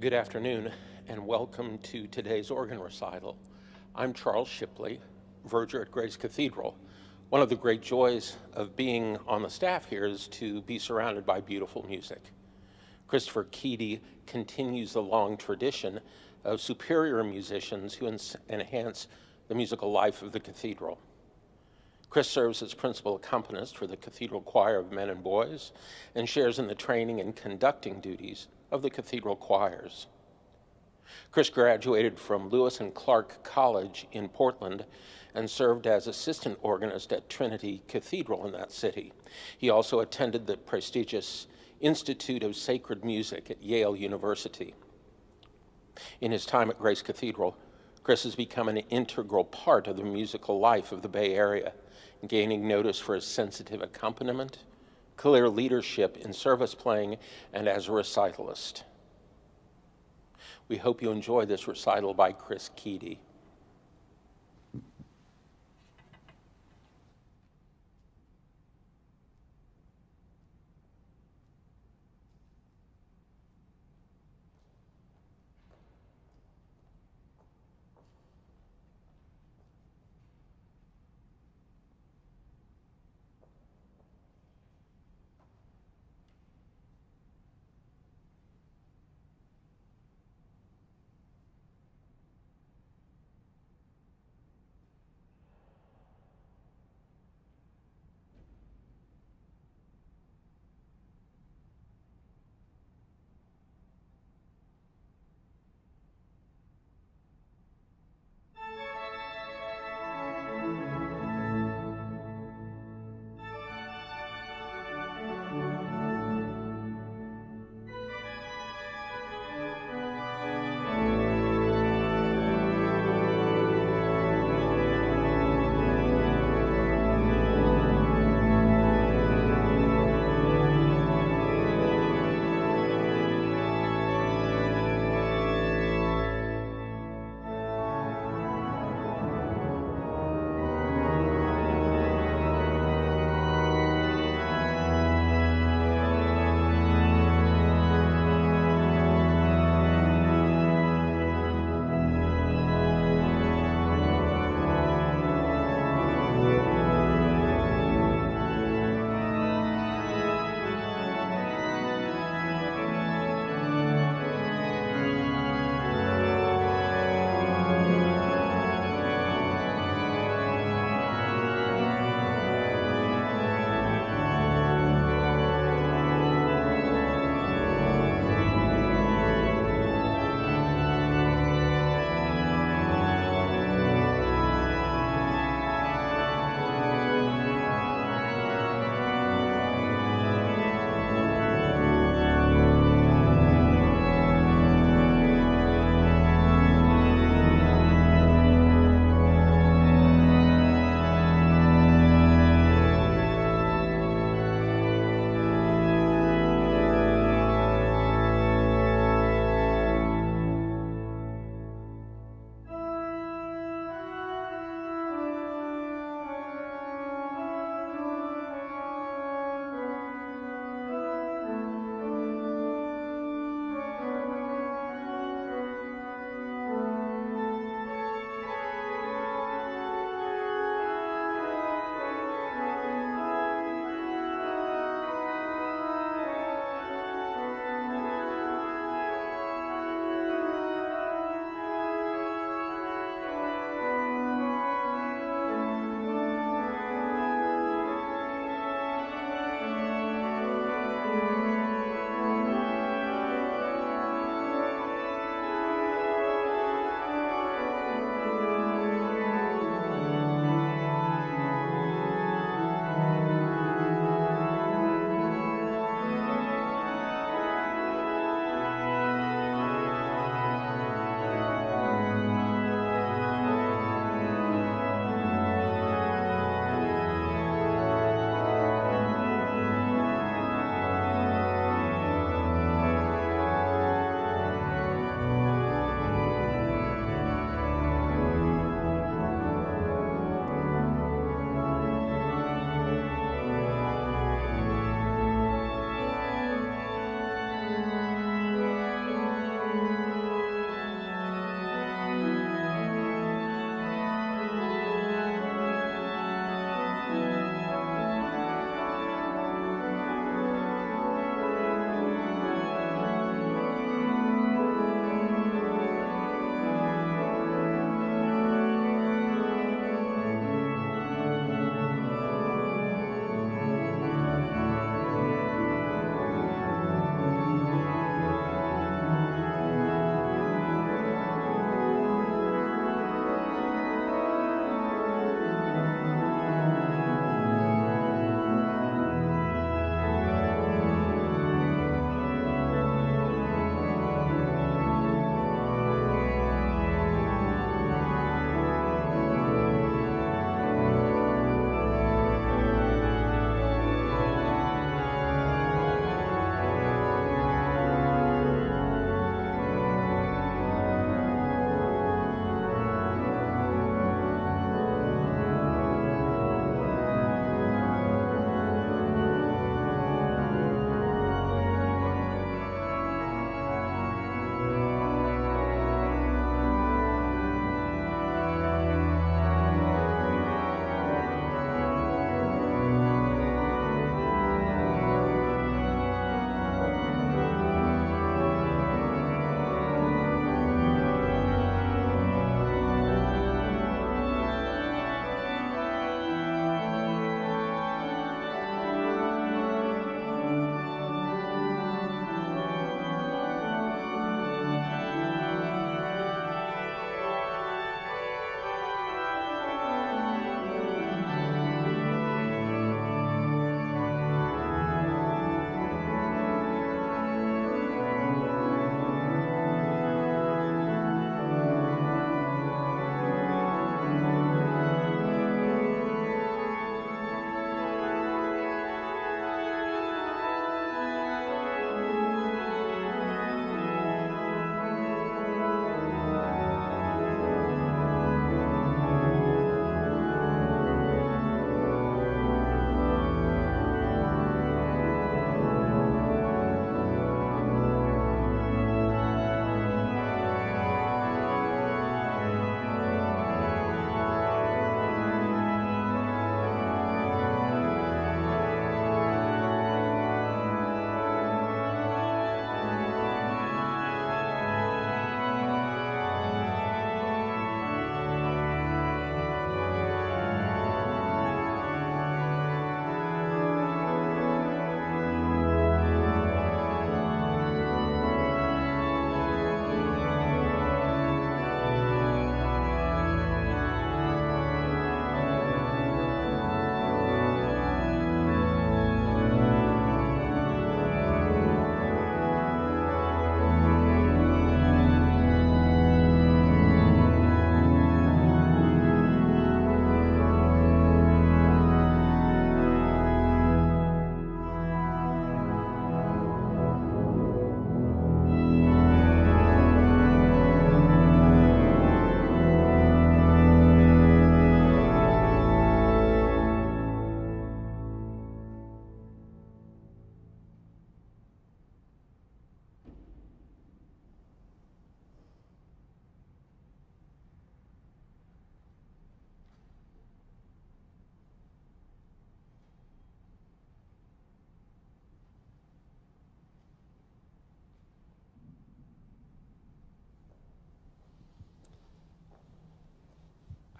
Good afternoon, and welcome to today's organ recital. I'm Charles Shipley, verger at Grace Cathedral. One of the great joys of being on the staff here is to be surrounded by beautiful music. Christopher Keady continues the long tradition of superior musicians who enhance the musical life of the cathedral. Chris serves as principal accompanist for the Cathedral Choir of Men and Boys and shares in the training and conducting duties of the cathedral choirs. Chris graduated from Lewis and Clark College in Portland and served as assistant organist at Trinity Cathedral in that city. He also attended the prestigious Institute of Sacred Music at Yale University. In his time at Grace Cathedral, Chris has become an integral part of the musical life of the Bay Area, gaining notice for his sensitive accompaniment, clear leadership in service playing, and as a recitalist. We hope you enjoy this recital by Chris Keady.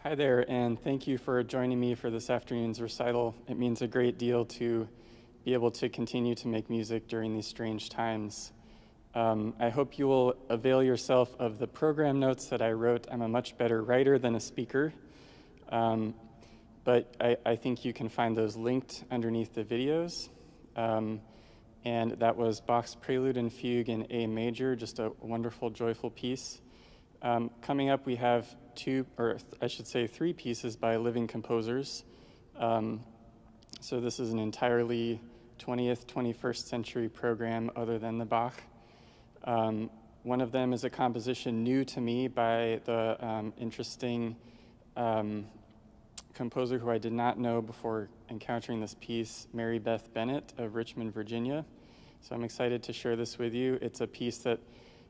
Hi there, and thank you for joining me for this afternoon's recital. It means a great deal to be able to continue to make music during these strange times. Um, I hope you will avail yourself of the program notes that I wrote. I'm a much better writer than a speaker, um, but I, I, think you can find those linked underneath the videos. Um, and that was Bach's Prelude and Fugue in A major, just a wonderful, joyful piece. Um, coming up, we have two, or I should say three pieces by living composers. Um, so this is an entirely 20th, 21st century program other than the Bach. Um, one of them is a composition new to me by the um, interesting um, composer who I did not know before encountering this piece, Mary Beth Bennett of Richmond, Virginia. So I'm excited to share this with you. It's a piece that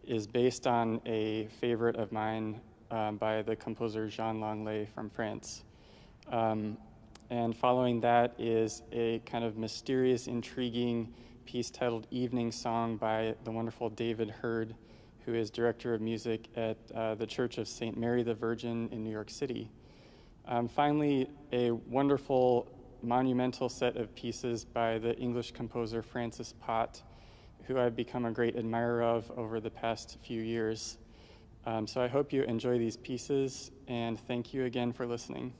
is based on a favorite of mine um, by the composer Jean Langlais from France. Um, and following that is a kind of mysterious, intriguing piece titled Evening Song by the wonderful David Hurd, who is director of music at uh, the Church of St. Mary the Virgin in New York City. Um, finally, a wonderful monumental set of pieces by the English composer Francis Pott, who I've become a great admirer of over the past few years. Um, so I hope you enjoy these pieces, and thank you again for listening.